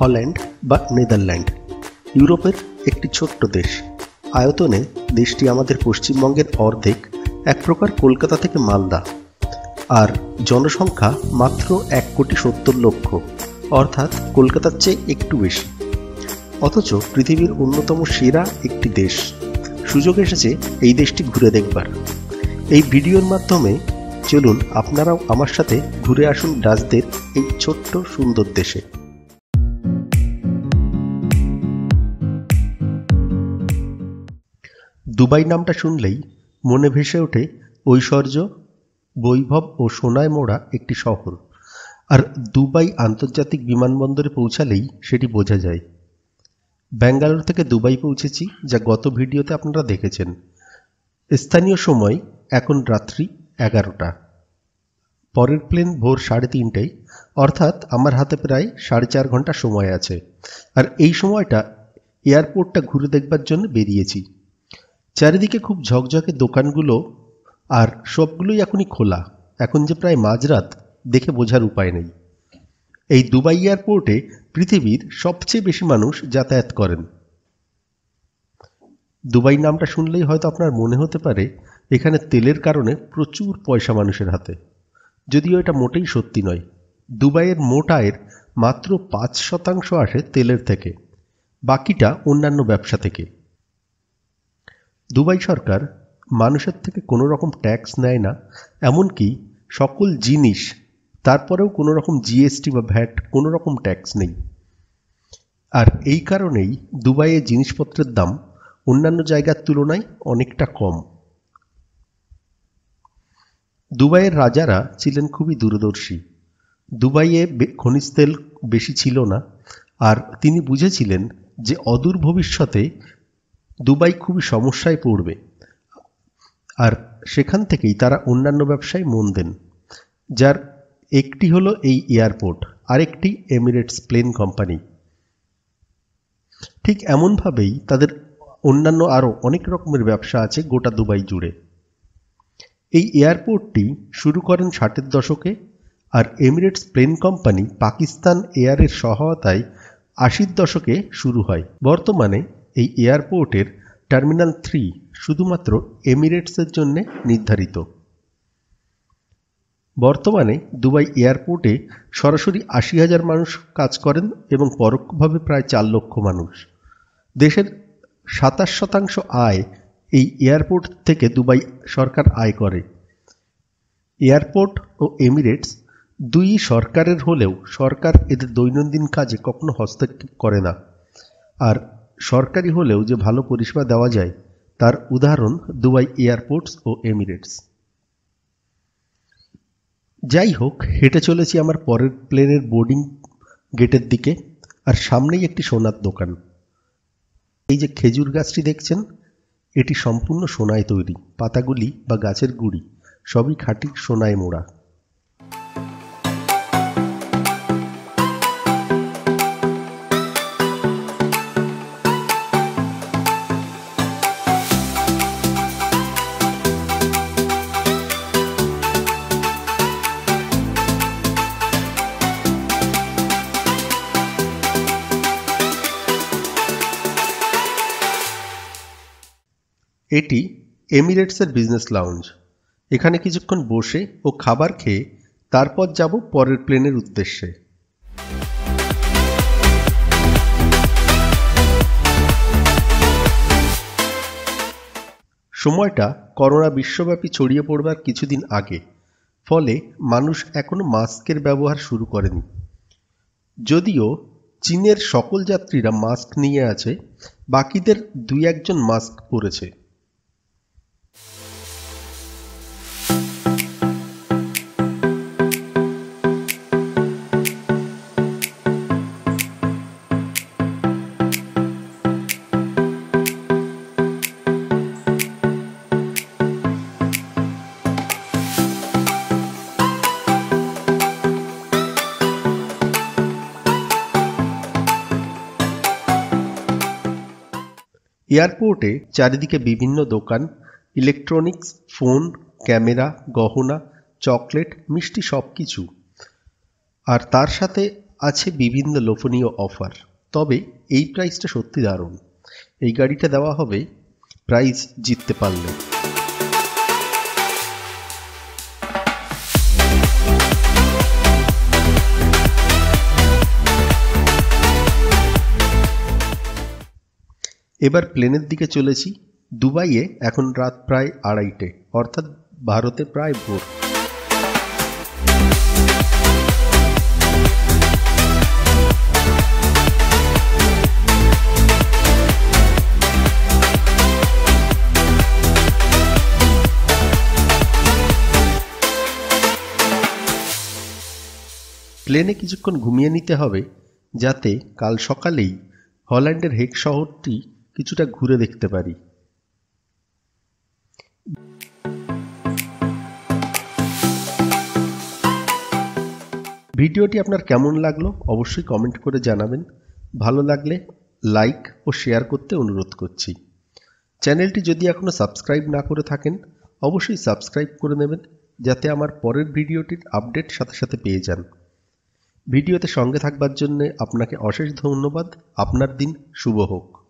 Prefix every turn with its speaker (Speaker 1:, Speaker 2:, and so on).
Speaker 1: Holland বা Netherland, ইউরোপের একটি ছোট্ট দেশ। আয়তনে দেশটি আমাদের পশ্চিমবঙ্গের অর্ধেক, এক প্রকার কলকাতা থেকে মালদা। আর জনসংখ্যা মাত্র এক কোটি সত্তর লক্ষ, অর্থাৎ কলকাতার চেয়ে একটু বেশি। অথচ পৃথিবীর অন্যতম সেরা একটি দেশ। সুযোগ এসেছে এই দেশটি ঘুরে দেখবার। এই ভিডিওর মাধ্যমে চলুন আপনারাও আমার সাথে ঘুরে আসুন ডাচদের এই ছোট্ট সুন্দর দেশে। দুবাই নামটা শুনলেই মনে ভেসে ওঠে ঐশ্বর্য, বৈভব ও সোনায় মোড়া একটি শহর। আর দুবাই আন্তর্জাতিক বিমানবন্দরে পৌঁছালেই সেটি বোঝা যায়। ব্যাঙ্গালোর থেকে দুবাই পৌঁছেছি, যা গত ভিডিওতে আপনারা দেখেছেন। স্থানীয় সময় এখন রাত্রি এগারোটা। পরের প্লেন ভোর সাড়ে তিনটায়, অর্থাৎ আমার হাতে প্রায় সাড়ে চার ঘণ্টা সময় আছে। আর এই সময়টা এয়ারপোর্টটা ঘুরে দেখবার জন্য বেরিয়েছি। চারিদিকে খুব ঝকঝকে দোকানগুলো আর সবগুলোই এখনই খোলা। এখন যে প্রায় মাঝরাত, দেখে বোঝার উপায় নেই। এই দুবাই এয়ারপোর্টে পৃথিবীর সবচেয়ে বেশি মানুষ যাতায়াত করেন। দুবাই নামটা শুনলেই হয়তো আপনার মনে হতে পারে, এখানে তেলের কারণে প্রচুর পয়সা মানুষের হাতে। যদিও এটা মোটেই সত্যি নয়। দুবাইয়ের মোট আয়ের মাত্র পাঁচ শতাংশ আসে তেলের থেকে। বাকিটা অন্যান্য ব্যবসা থেকে। দুবাই সরকার মানুষের থেকে কোনো রকম ট্যাক্স নেয় না, এমনকি সকল জিনিস, তারপরেও কোনো রকম জিএসটি বা ভ্যাট কোনো রকম ট্যাক্স নেই। আর এই কারণেই দুবাইয়ে জিনিসপত্রের দাম অন্যান্য জায়গার তুলনায় অনেকটা কম। দুবাইয়ের রাজারা ছিলেন খুবই দূরদর্শী। দুবাইয়ে খনিজ তেল বেশি ছিল না, আর তিনি বুঝেছিলেন যে অদূর ভবিষ্যতে দুবাই খুবই সমস্যায় পড়বে। আর সেখান থেকেই তারা অন্যান্য ব্যবসায় মন দেন, যার একটি হলো এই এয়ারপোর্ট, আরেকটি এমিরেটস প্লেন কোম্পানি। ঠিক এমনভাবেই তাদের অন্যান্য আরও অনেক রকমের ব্যবসা আছে গোটা দুবাই জুড়ে। এই এয়ারপোর্টটি শুরু করেন ষাটের দশকে, আর এমিরেটস প্লেন কোম্পানি পাকিস্তান এয়ারের সহায়তায় আশির দশকে শুরু হয়। বর্তমানে এই এয়ারপোর্টের টার্মিনাল থ্রি শুধুমাত্র এমিরেটসের জন্য নির্ধারিত। বর্তমানে দুবাই এয়ারপোর্টে সরাসরি আশি হাজার মানুষ কাজ করেন এবং পরোক্ষভাবে প্রায় চার লক্ষ মানুষ। দেশের সাতাশ শতাংশ আয় এই এয়ারপোর্ট থেকে দুবাই সরকার আয় করে। এয়ারপোর্ট ও এমিরেটস দুই সরকারের হলেও সরকার এদের দৈনন্দিন কাজে কখনো হস্তক্ষেপ করে না। আর সরকারি হলেও যে ভালো পরিষেবা দেওয়া যায়, তার উদাহরণ দুবাই এয়ারপোর্টস ও এমিরেটস। যাই হোক, হেঁটে চলেছি আমার পরের প্লেনের বোর্ডিং গেটের দিকে, আর সামনেই একটি সোনার দোকান। এই যে খেজুর গাছটি দেখছেন, এটি সম্পূর্ণ সোনায় তৈরি, পাতাগুলি বা গাছের গুড়ি, সবই খাঁটি সোনায় মোড়া। এটি এমিরেটসের বিজনেস লাউঞ্জ। এখানে কিছুক্ষণ বসে ও খাবার খেয়ে তারপর যাব পরের প্লেনের উদ্দেশ্যে। সময়টা করোনা বিশ্বব্যাপী ছড়িয়ে পড়বার কিছুদিন আগে, ফলে মানুষ এখনও মাস্কের ব্যবহার শুরু করেনি। যদিও চীনের সকল যাত্রীরা মাস্ক নিয়ে আছে, বাকিদের দুই একজন মাস্ক পরেছে। এয়ারপোর্টে চারিদিকে বিভিন্ন দোকান, ইলেকট্রনিক্স, ফোন, ক্যামেরা, গহনা, চকলেট, মিষ্টি সব কিছু আর তার সাথে আছে বিভিন্ন লোভনীয় অফার। তবে এই প্রাইসটা সত্যি দারুণ। এই গাড়িটা দেওয়া হবে প্রাইজ জিততে পারলে। এবার প্লেনের দিকে চলেছি, দুবাইয়ে এখন রাত প্রায় আড়াইটে, অর্থাৎ ভারতে প্রায় ভোর। প্লেনে কিছুক্ষণ ঘুমিয়ে নিতে হবে, যাতে কাল সকালেই হল্যান্ডের হেক শহরটি কিছুটা ঘুরে দেখতে পারি। ভিডিওটি আপনার কেমন লাগল অবশ্যই কমেন্ট করে জানাবেন। ভালো লাগলে লাইক ও শেয়ার করতে অনুরোধ করছি। চ্যানেলটি যদি এখনও সাবস্ক্রাইব না করে থাকেন, অবশ্যই সাবস্ক্রাইব করে নেবেন যাতে আমার পরের ভিডিওটির আপডেট সাথে সাথে পেয়ে যান। ভিডিওতে সঙ্গে থাকবার জন্য আপনাকে অশেষ ধন্যবাদ। আপনার দিন শুভ হোক।